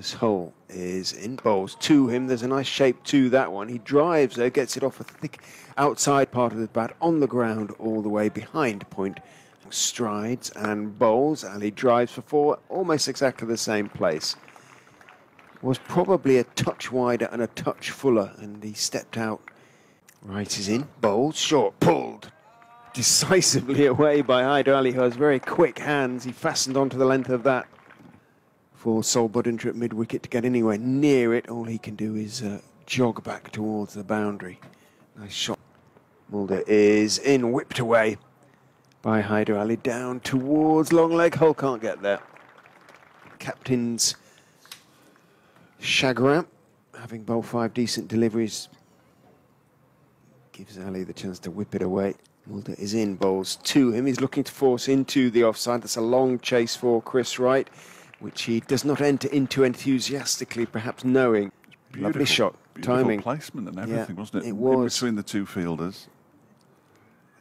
This hole is in bowls to him. There's a nice shape to that one. He drives there, gets it off a thick outside part of the bat on the ground all the way behind point. Strides and bowls. Ali drives for four, almost exactly the same place. Was probably a touch wider and a touch fuller, and he stepped out. Wright is in, bowls, short, pulled decisively away by Haider Ali, who has very quick hands. He fastened onto the length of that for Sol Budinger at mid wicket to get anywhere near it. All he can do is uh, jog back towards the boundary. Nice shot. Mulder is in, whipped away by Haider Ali down towards long leg. Hull can't get there. Captain's chagrin, having bowled five decent deliveries, gives Ali the chance to whip it away. Mulder is in, bowls to him. He's looking to force into the offside. That's a long chase for Chris Wright, which he does not enter into enthusiastically, perhaps knowing. Beautiful, Lovely shot, beautiful timing. placement and everything, Yeah, wasn't it? it In was. between the two fielders.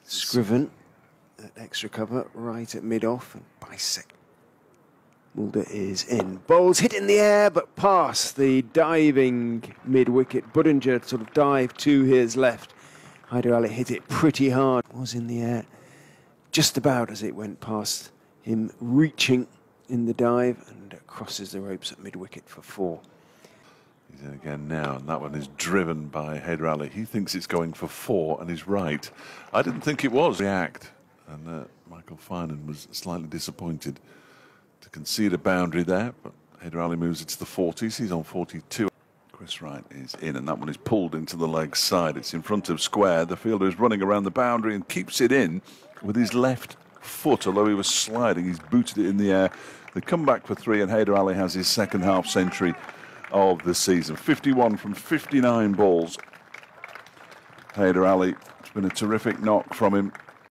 Scriven at extra cover, Wright at mid off, and bisect. Mulder is in. Bowls hit in the air, but past the diving mid wicket. Budinger sort of dived to his left. Haider Ali hit it pretty hard. Was in the air just about as it went past him, reaching in the dive and crosses the ropes at mid wicket for four. He's in again now, and that one is driven by Haider Ali. He thinks it's going for four, and he's right. I didn't think it was. React, and uh, Michael Finan was slightly disappointed to concede a boundary there, but Haider Ali moves it to the 40s. He's on 42. Chris Wright is in, and that one is pulled into the leg side. It's in front of square. The fielder is running around the boundary and keeps it in with his left foot, although he was sliding. He's booted it in the air. They come back for three, and Haider Ali has his second half century of the season. 51 from 59 balls. Haider Ali, it's been a terrific knock from him.